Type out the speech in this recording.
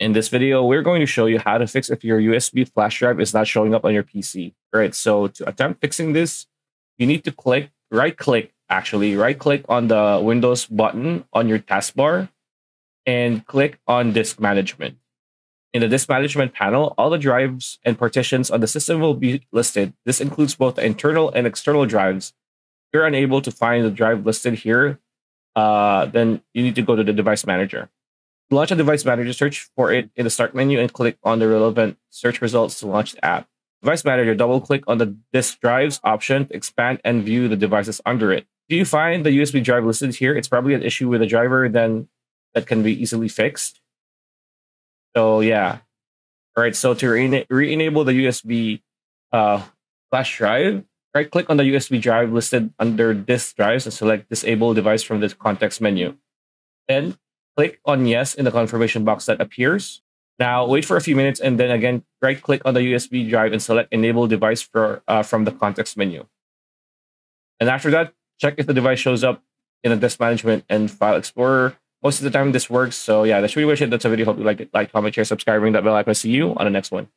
In this video, we're going to show you how to fix if your USB flash drive is not showing up on your PC. All right, so to attempt fixing this, you need to click, right click actually, right click on the Windows button on your taskbar and click on disk management. In the disk management panel, all the drives and partitions on the system will be listed. This includes both internal and external drives. If you're unable to find the drive listed here, uh, then you need to go to the device manager. Launch a device manager, search for it in the start menu, and click on the relevant search results to launch the app. Device manager, double click on the disk drives option to expand and view the devices under it. If you find the USB drive listed here, it's probably an issue with the driver, then that can be easily fixed. So yeah. All right. So to re- re-enable the USB uh, flash drive, right click on the USB drive listed under disk drives and select disable device from the context menu. Then click on yes in the confirmation box that appears. Now wait for a few minutes and then again right click on the USB drive and select enable device for, uh, from the context menu. And after that, check if the device shows up in the disk management and file explorer most of the time this works. So yeah, that's really much it. That's a video. Hope you like it. Like, comment, share, subscribe, ring that bell icon. See you on the next one.